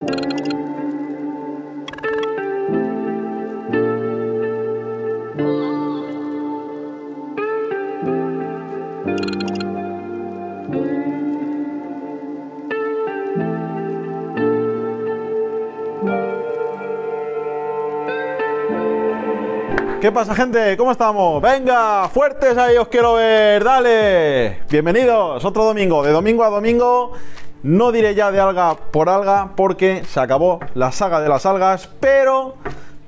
¿Qué pasa, gente? ¿Cómo estamos? Venga, fuertes ahí, os quiero ver, dale. Bienvenidos, otro domingo, de domingo a domingo. No diré ya de alga por alga porque se acabó la saga de las algas, pero,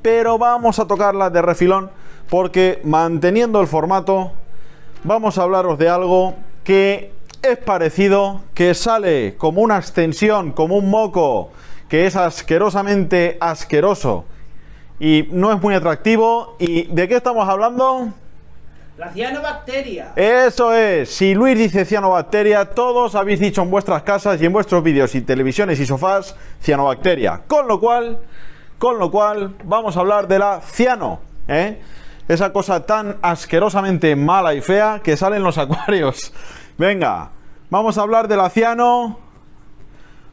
pero vamos a tocarla de refilón porque manteniendo el formato, vamos a hablaros de algo que es parecido, que sale como una extensión, como un moco, que es asquerosamente asqueroso y no es muy atractivo. ¿Y de qué estamos hablando? La cianobacteria. Eso es. Si Luis dice cianobacteria, todos habéis dicho en vuestras casas y en vuestros vídeos y televisiones y sofás cianobacteria. Con lo cual, con lo cual, vamos a hablar de la ciano. ¿eh? Esa cosa tan asquerosamente mala y fea que sale en los acuarios. Venga, vamos a hablar de la ciano.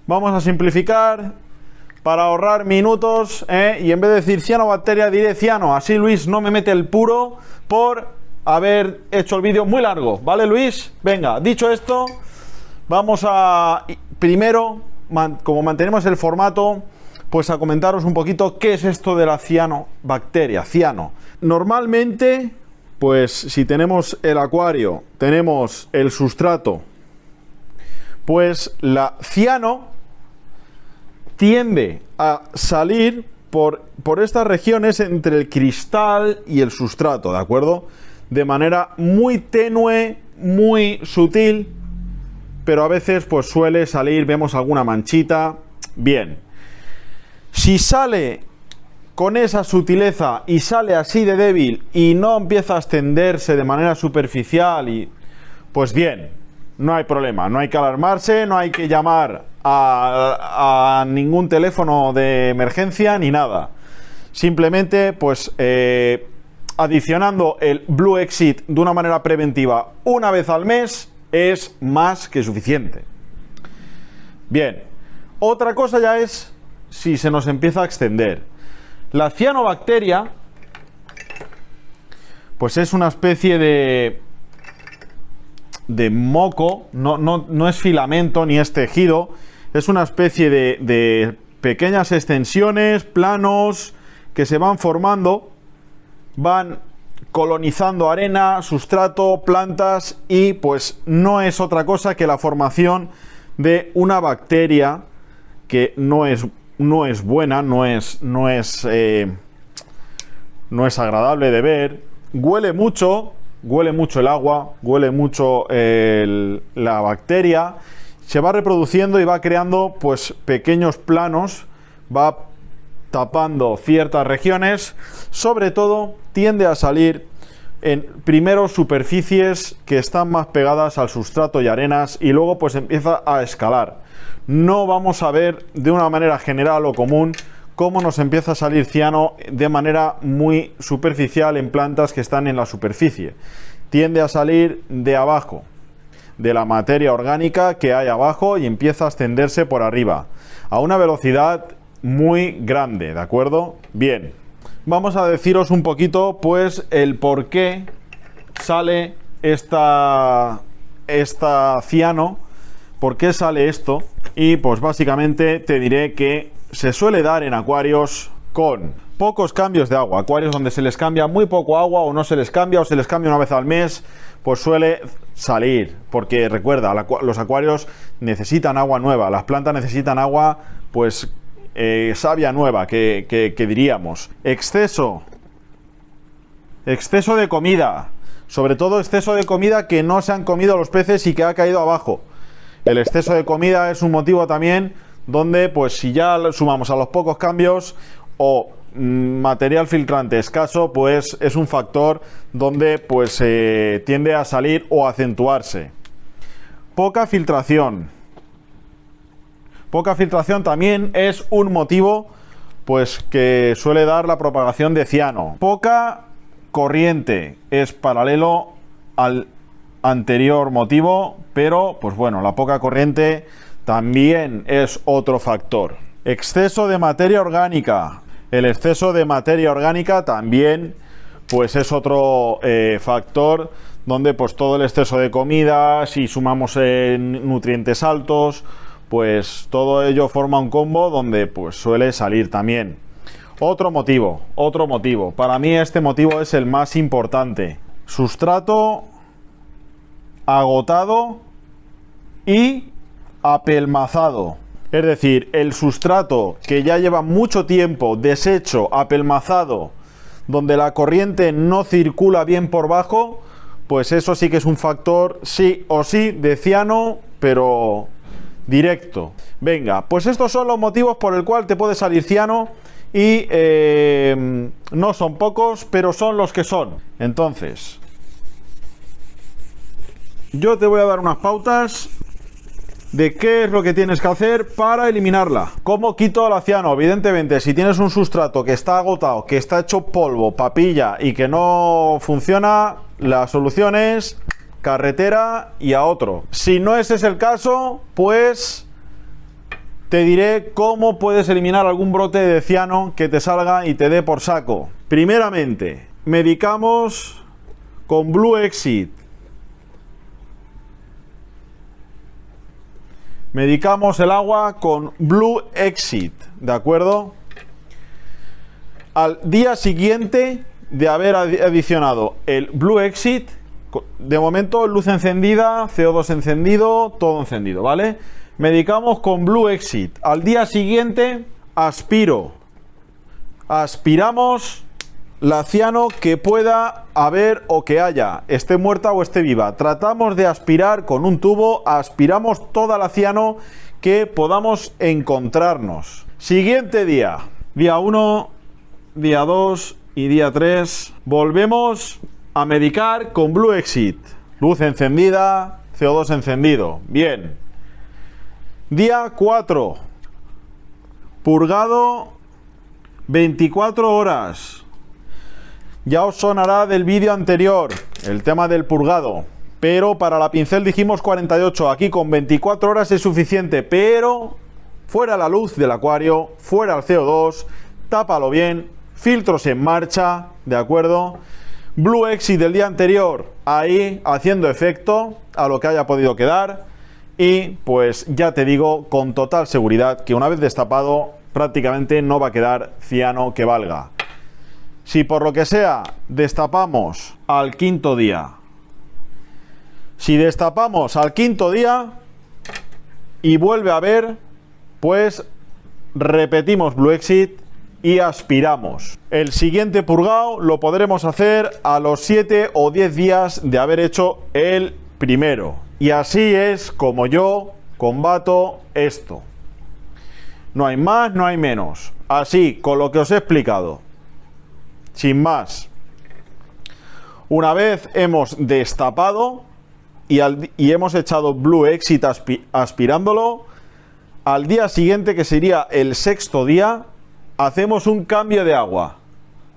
Vamos a simplificar para ahorrar minutos ¿eh? y en vez de decir cianobacteria diré ciano. Así Luis no me mete el puro por haber hecho el vídeo muy largo. ¿Vale Luis? Venga, dicho esto, vamos a primero, como mantenemos el formato, pues a comentaros un poquito qué es esto de la cianobacteria, ciano. Normalmente, pues si tenemos el acuario, tenemos el sustrato, pues la ciano tiende a salir por, por estas regiones entre el cristal y el sustrato, ¿de acuerdo? De manera muy tenue, muy sutil, pero a veces pues suele salir, vemos alguna manchita. Bien, si sale con esa sutileza y sale así de débil y no empieza a extenderse de manera superficial y pues bien, no hay problema, no hay que alarmarse, no hay que llamar a, ningún teléfono de emergencia ni nada. Simplemente, pues, eh, adicionando el Blue Exit de una manera preventiva una vez al mes es más que suficiente. Bien, otra cosa ya es si se nos empieza a extender. La cianobacteria, pues es una especie de de moco, no, no, no es filamento ni es tejido, es una especie de, pequeñas extensiones, planos que se van formando, van colonizando arena, sustrato, plantas y pues no es otra cosa que la formación de una bacteria que no es, no es buena, no es, no es, eh, no es agradable de ver, huele mucho, huele mucho el agua, huele mucho la bacteria. Se va reproduciendo y va creando pues pequeños planos, va tapando ciertas regiones, sobre todo tiende a salir en primero superficies que están más pegadas al sustrato y arenas y luego pues empieza a escalar. No vamos a ver de una manera general o común cómo nos empieza a salir ciano de manera muy superficial en plantas que están en la superficie. Tiende a salir de abajo, de la materia orgánica que hay abajo y empieza a extenderse por arriba a una velocidad muy grande, ¿de acuerdo? Bien, vamos a deciros un poquito pues el por qué sale esta, esta ciano, por qué sale esto y pues básicamente te diré que se suele dar en acuarios con pocos cambios de agua, acuarios donde se les cambia muy poco agua o no se les cambia o se les cambia una vez al mes, pues suele salir, porque recuerda, los acuarios necesitan agua nueva, las plantas necesitan agua, pues eh, savia nueva, que, diríamos. Exceso, exceso de comida, sobre todo exceso de comida que no se han comido los peces y que ha caído abajo. El exceso de comida es un motivo también donde, pues si ya sumamos a los pocos cambios o Mm, material filtrante escaso, pues es un factor donde pues eh, tiende a salir o acentuarse. Poca filtración. Poca filtración también es un motivo pues que suele dar la propagación de ciano. Poca corriente es paralelo al anterior motivo, pero pues bueno, la poca corriente también es otro factor. Exceso de materia orgánica. El exceso de materia orgánica también pues es otro eh, factor donde pues todo el exceso de comida, si sumamos nutrientes altos, pues todo ello forma un combo donde pues suele salir también. Otro motivo, otro motivo. Para mí este motivo es el más importante. Sustrato agotado y apelmazado. Es decir, el sustrato que ya lleva mucho tiempo deshecho, apelmazado, donde la corriente no circula bien por bajo, pues eso sí que es un factor sí o sí de ciano, pero directo. Venga, pues estos son los motivos por el cual te puede salir ciano y eh, no son pocos, pero son los que son. Entonces, yo te voy a dar unas pautas de qué es lo que tienes que hacer para eliminarla. ¿Cómo quito el ciano? Evidentemente, si tienes un sustrato que está agotado, que está hecho polvo, papilla y que no funciona, la solución es carretera y a otro. Si no ese es el caso, pues te diré cómo puedes eliminar algún brote de ciano que te salga y te dé por saco. Primeramente, medicamos con Blue Exit Medicamos el agua con Blue Exit, ¿de acuerdo? Al día siguiente de haber adicionado el Blue Exit, de momento luz encendida, CO2 encendido, todo encendido, ¿vale? Medicamos con Blue Exit. Al día siguiente aspiro. Aspiramos la ciano que pueda haber o que haya, esté muerta o esté viva. Tratamos de aspirar con un tubo, aspiramos toda la ciano que podamos encontrarnos. Siguiente día, día 1, día 2 y día 3. Volvemos a medicar con Blue Exit. Luz encendida, CO2 encendido. Bien. Día 4. Purgado 24 horas. Ya os sonará del vídeo anterior, el tema del purgado. Pero para la pincel dijimos 48. Aquí con 24 horas es suficiente. Pero fuera la luz del acuario, fuera el CO2, tápalo bien, filtros en marcha, ¿de acuerdo? Blue Exit del día anterior, ahí haciendo efecto a lo que haya podido quedar. Y pues ya te digo con total seguridad que una vez destapado prácticamente no va a quedar ciano que valga. Si por lo que sea destapamos al quinto día, si destapamos al quinto día y vuelve a haber, pues repetimos Blue Exit y aspiramos. El siguiente purgado lo podremos hacer a los 7 o 10 días de haber hecho el primero. Y así es como yo combato esto. No hay más, no hay menos. Así, con lo que os he explicado. Sin más. Una vez hemos destapado y, hemos echado Blue Exit aspirándolo, al día siguiente, que sería el sexto día, hacemos un cambio de agua.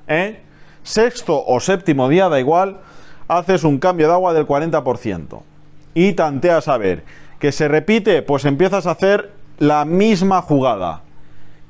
¿eh? Sexto o séptimo día, da igual, haces un cambio de agua del 40%. Y tanteas a ver. ¿Que se repite? Pues empiezas a hacer la misma jugada.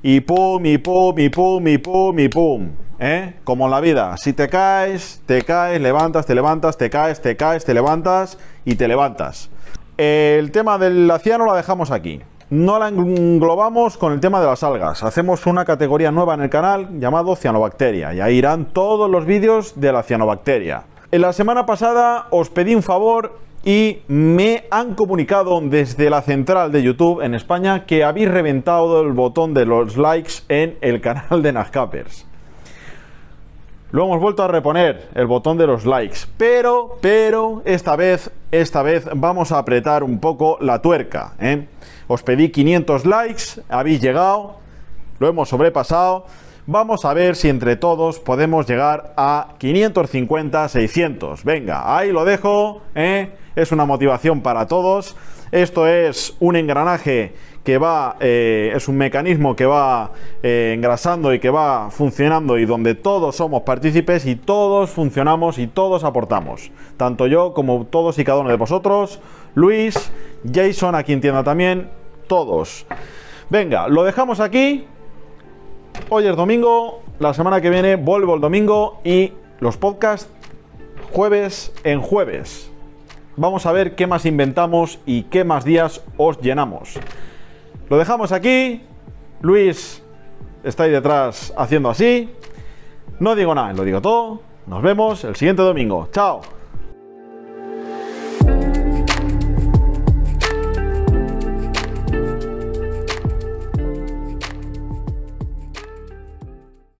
Y pum, y pum, y pum, y pum, y pum. ¿eh? Como en la vida, si te caes, te caes, levantas, te levantas, te caes, te caes, te levantas y te levantas. El tema del ciano lo dejamos aquí. No la englobamos con el tema de las algas. Hacemos una categoría nueva en el canal llamado cianobacteria y ahí irán todos los vídeos de la cianobacteria. En la semana pasada os pedí un favor y me han comunicado desde la central de YouTube en España que habéis reventado el botón de los likes en el canal de Nascapers. Lo hemos vuelto a reponer, el botón de los likes. Pero, pero, esta vez, esta vez vamos a apretar un poco la tuerca. ¿eh? Os pedí 500 likes, habéis llegado, lo hemos sobrepasado. Vamos a ver si entre todos podemos llegar a 550, 600. Venga, ahí lo dejo. ¿eh? Es una motivación para todos. Esto es un engranaje que va, eh, es un mecanismo que va eh, engrasando y que va funcionando y donde todos somos partícipes y todos funcionamos y todos aportamos. Tanto yo como todos y cada uno de vosotros, Luis, Jason, aquí entienda también, todos. Venga, lo dejamos aquí. Hoy es domingo, la semana que viene vuelvo el domingo y los podcasts jueves en jueves. Vamos a ver qué más inventamos y qué más días os llenamos. Lo dejamos aquí. Luis está ahí detrás haciendo así. No digo nada, lo digo todo. Nos vemos el siguiente domingo. Chao.